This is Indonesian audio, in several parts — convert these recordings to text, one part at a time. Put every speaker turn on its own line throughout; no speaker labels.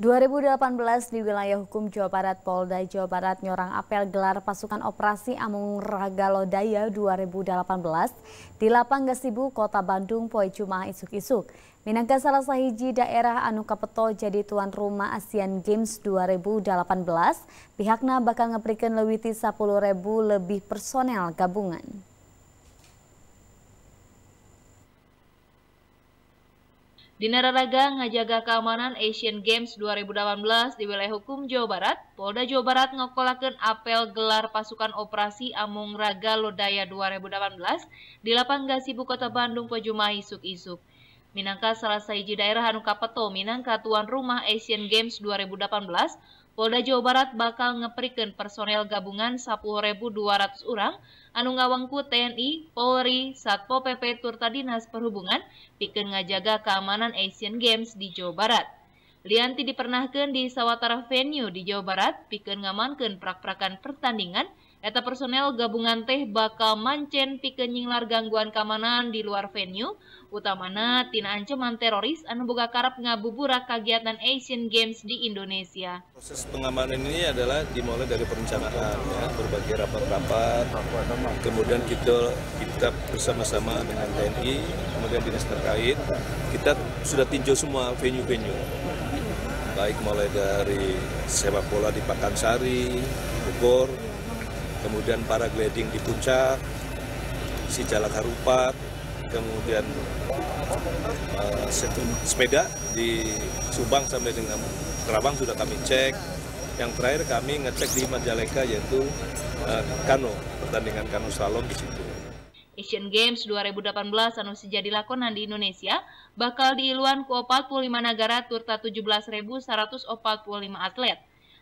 2018 di wilayah hukum Jawa Barat, Polda Jawa Barat nyorang apel gelar pasukan operasi Amung Raga Lodaya 2018 di Lapang Gasibu, Kota Bandung, Poe Jumaah isuk-isuk. Minangka salah sahiji daerah anu kapeto jadi tuan rumah Asian Games 2018, pihaknya bakal ngeprikan lewiti 10.000 lebih personel gabungan.
Di Nararaga ngajaga keamanan Asian Games 2018 di wilayah hukum Jawa Barat, Polda Jawa Barat ngokolakan apel gelar pasukan operasi Amung Raga Lodaya 2018 di Lapang Gasibu Kota Bandung Pojumah isuk-isuk. Minangka salah sahiji daerah anu kapeto minangka tuan rumah Asian Games 2018, Polda Jawa Barat bakal ngepriken personel gabungan 10.200 orang anu ngawangku TNI, Polri, Satpol PP Turta Dinas Perhubungan pikeun ngajaga keamanan Asian Games di Jawa Barat. Lianti dipernahkan di sawatara venue di Jawa Barat pikeun ngamankeun prak-prakan pertandingan Eta personel gabungan teh bakal mancen pikeun nyinglar gangguan keamanan di luar venue, utamana tina ancaman teroris anu boga karep ngabuburak kegiatan Asian Games di Indonesia.
Proses pengamanan ini adalah dimulai dari perencanaan, ya, berbagai rapat-rapat, kemudian kita kita bersama-sama dengan TNI, kemudian dinas terkait, kita sudah tinjau semua venue-venue, baik mulai dari sepak bola di Pakansari, Bogor, kemudian para gliding di puncak, si Jalak Harupat, kemudian uh, sepeda di Subang sampai dengan Kerabang sudah kami cek. Yang terakhir kami ngecek di Majalengka yaitu uh, kano, pertandingan kano slalom di situ.
Asian Games 2018 anu sejadi lakonan di Indonesia bakal diiluan ku 45 negara turta 17.145 atlet.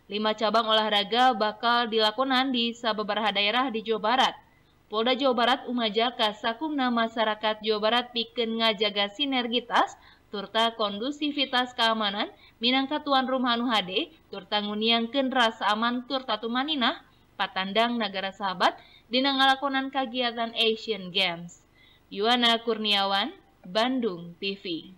Lima cabang olahraga bakal dilakukan di sababaraha daerah di Jawa Barat. Polda Jawa Barat umaja ka sakumna masyarakat Jawa Barat pikeun ngajaga sinergitas turta kondusivitas keamanan minangka tuan rumah anu hade turta nguniangkeun rasa aman turta tumaninah patandang negara sahabat dina ngalakonan kegiatan Asian Games. Yuana Kurniawan, Bandung TV.